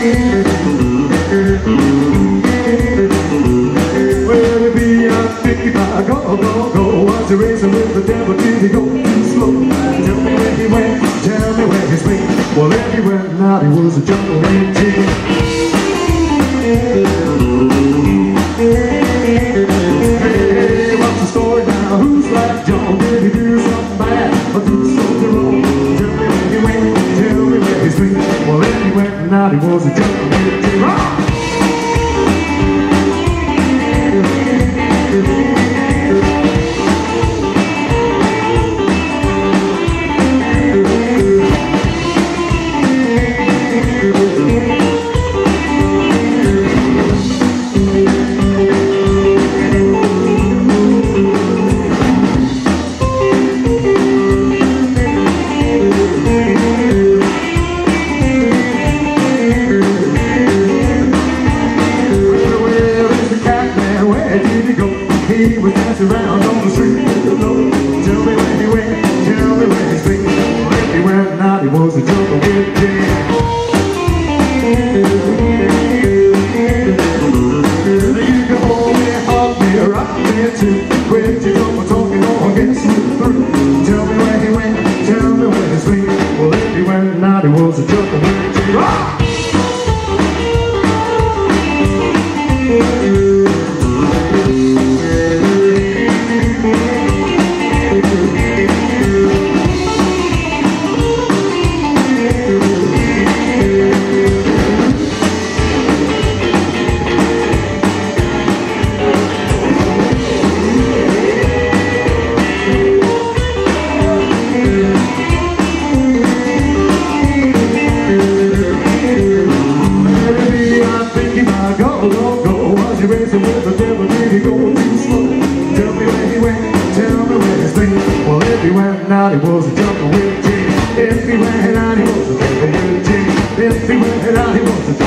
Where you be out picky by go, go, go. Watch the race with the devil till he go too slow. Tell me where he went, tell me where he's been. Well, everywhere now he was a jungle 18. Out, he was a he was dancing around on the street. Tell me where he went, tell me where he was a with jam. You hold me, hug me, rock me too. Out, he was a jungle with Jim If he went out, he was a jungle with Jim If he went out, he was a